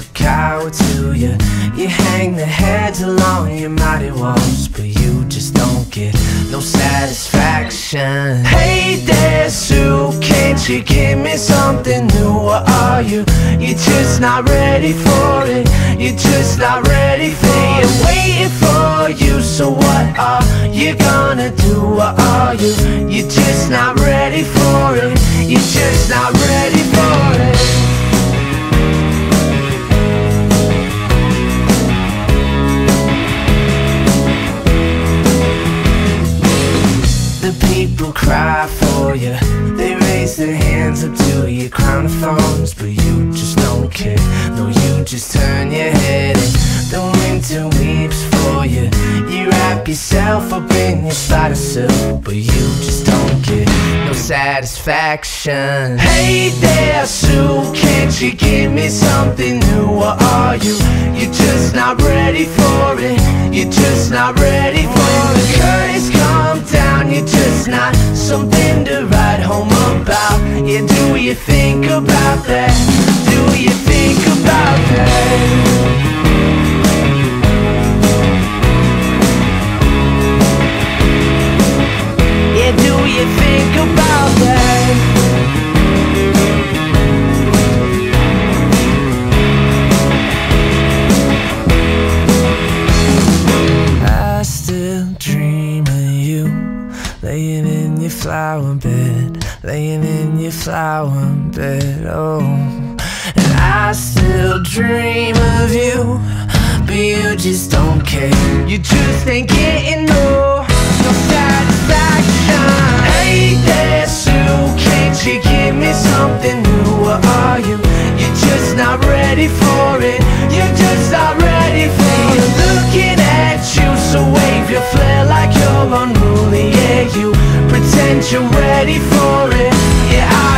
A coward to you. You hang the heads along your mighty walls, but you just don't get no satisfaction. Hey there, Sue, can't you give me something new? What are you? You're just not ready for it. You're just not ready for it. Waiting for you, so what are you gonna do? What are you? Cry for you. They raise their hands up to your crown of thorns, but you just don't care. No, you just turn your head and the winter weeps for you. You wrap yourself up in your spider silk, but you just don't get no satisfaction. Hey there, Sue, can't you give me something new? Or are you? You're just not ready for it. You're just not ready for the not something to write home about. Yeah, do you think about that? Flower bed Laying in your flower bed, oh. And I still dream of you But you just don't care. You just ain't getting no No satisfaction. Hey there, Sue Can't you give me something new? What are you? You're just not ready for it. You're just not ready for it. Looking at you So wave your flair like you're pretend you're ready for it. Yeah,